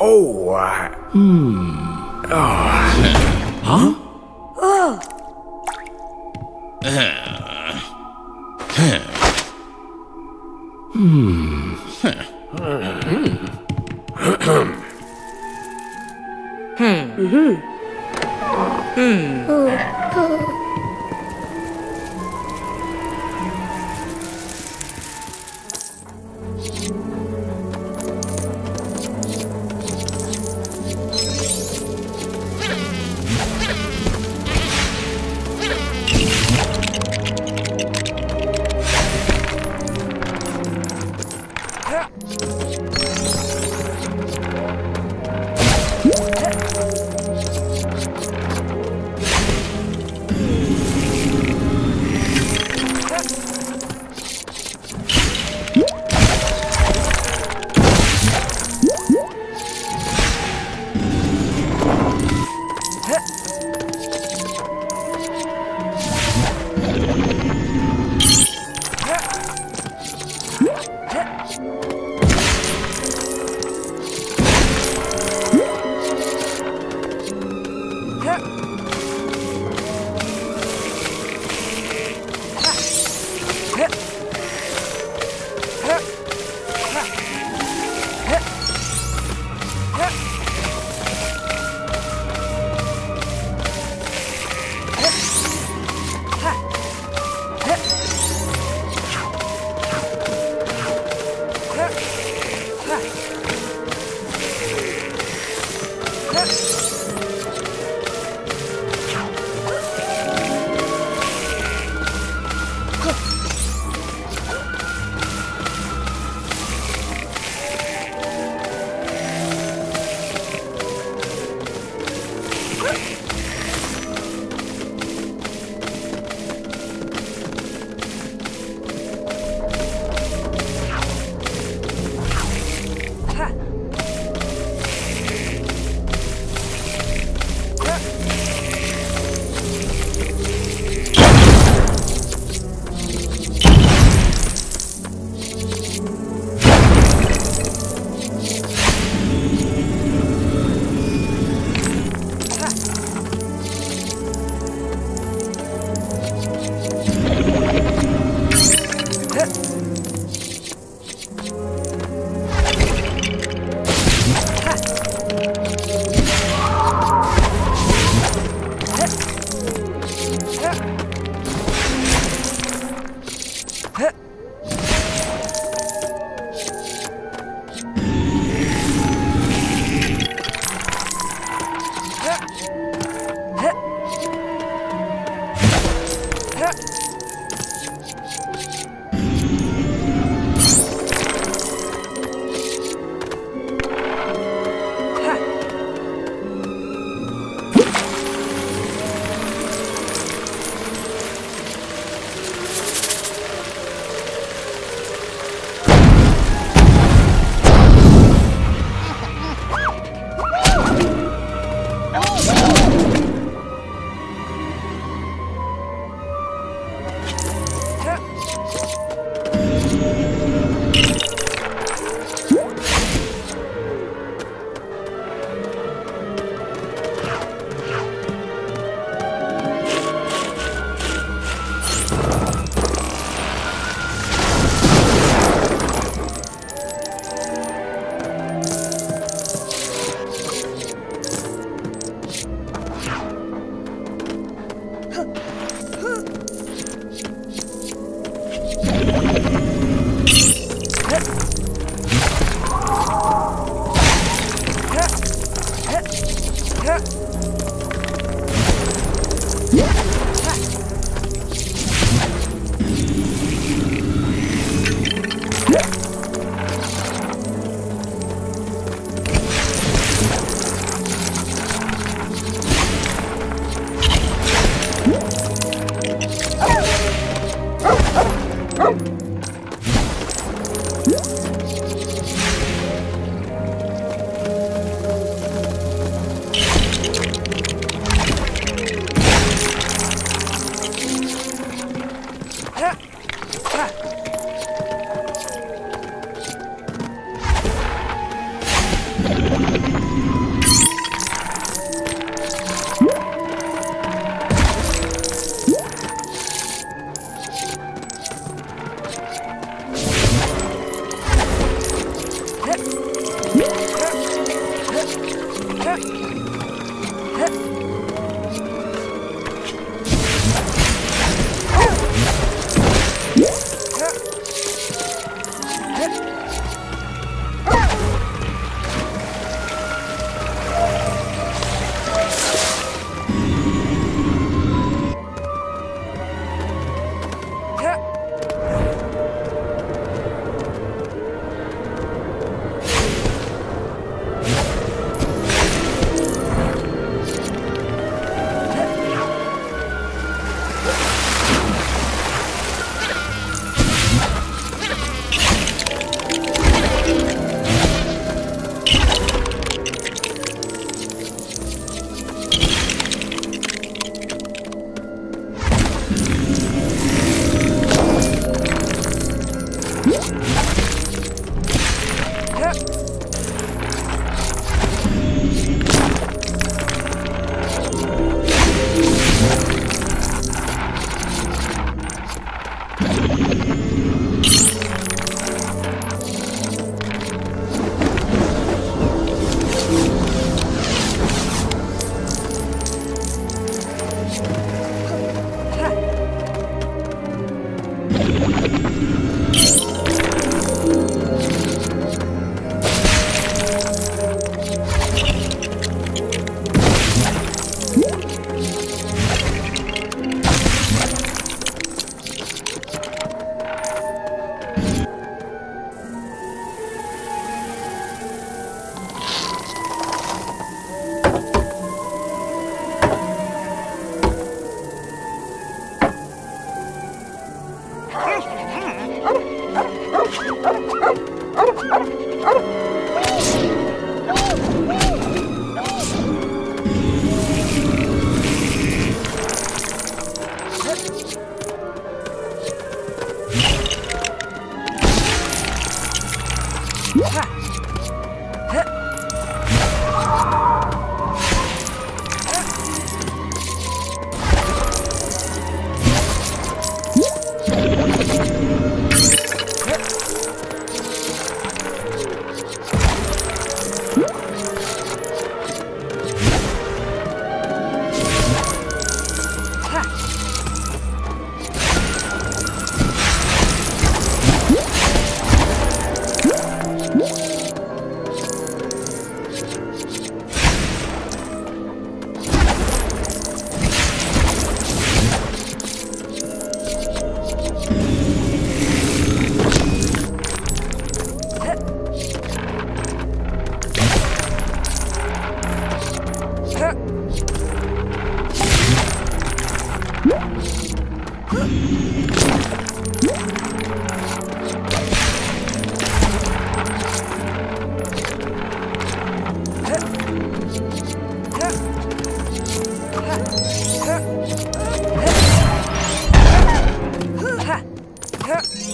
Oh, uh, Oh.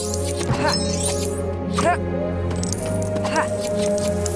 Ha! Ha! Ha!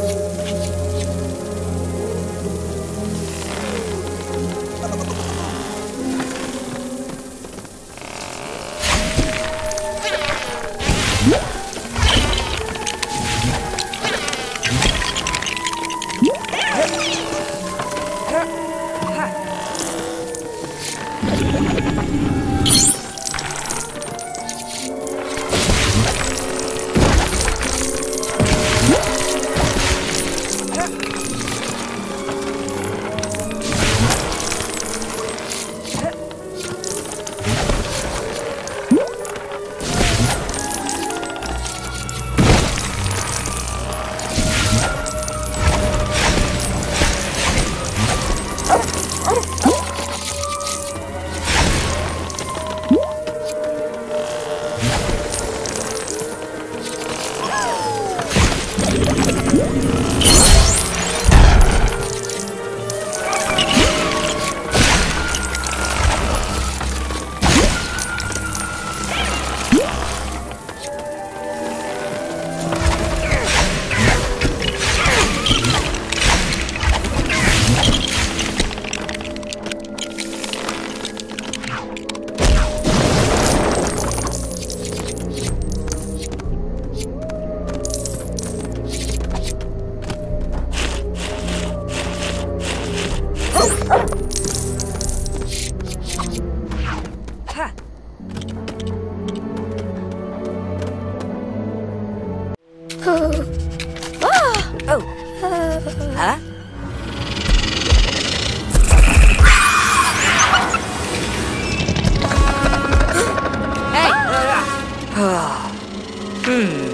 oh. oh. Huh? Oh. hey. hmm.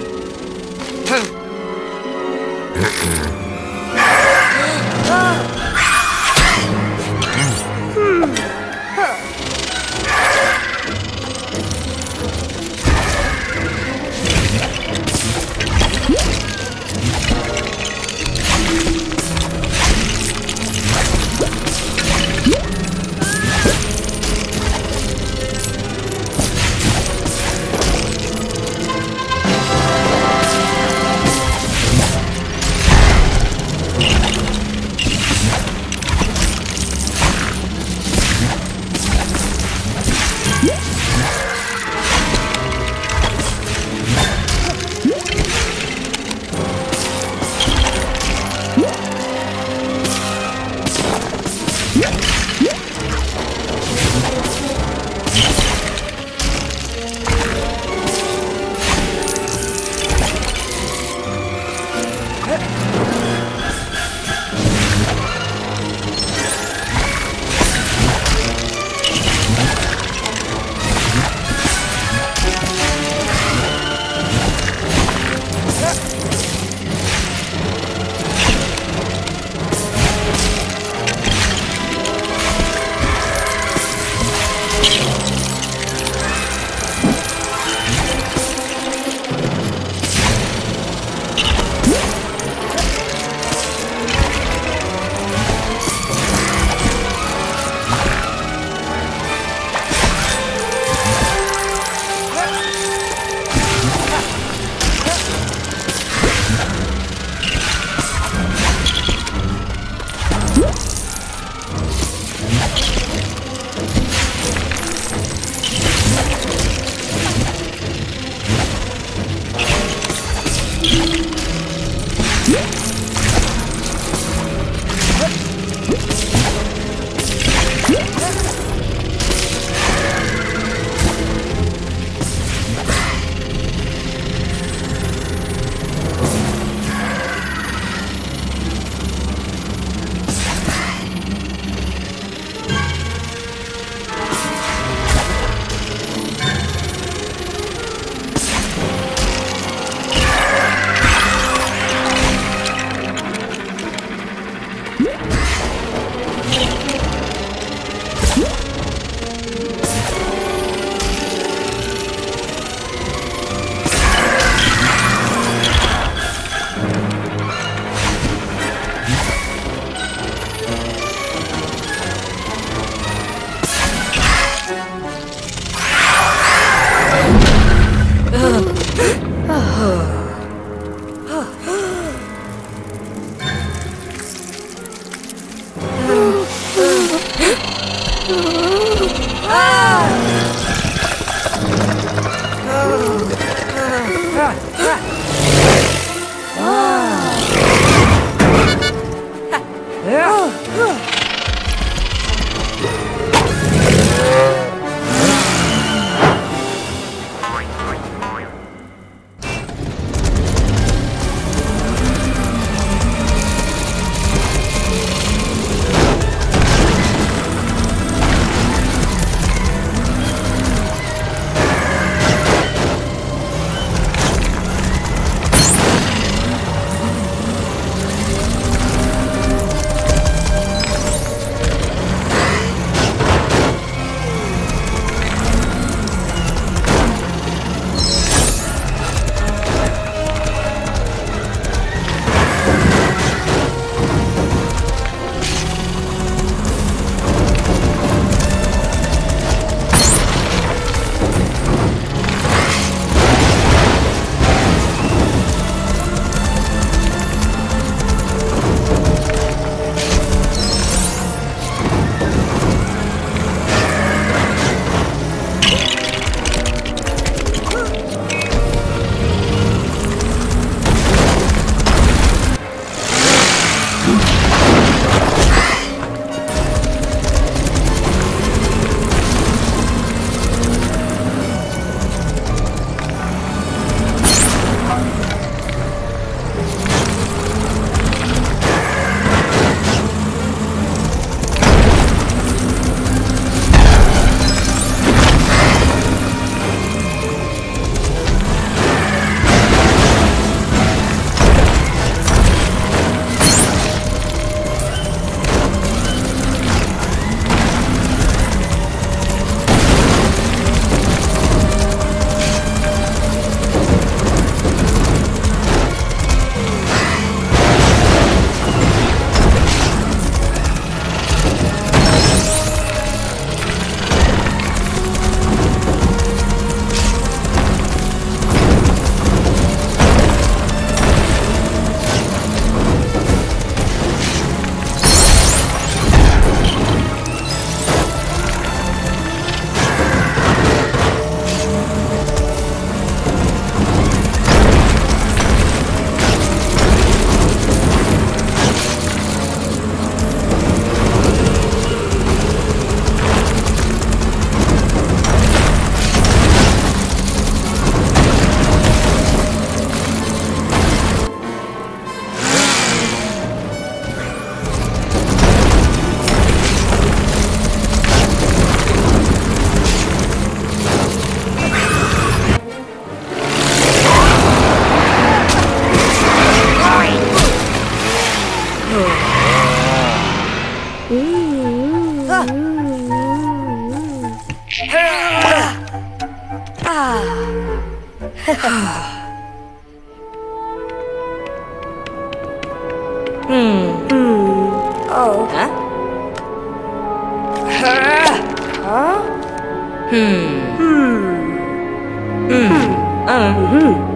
Hmm. Hmm. Hmm. Uh.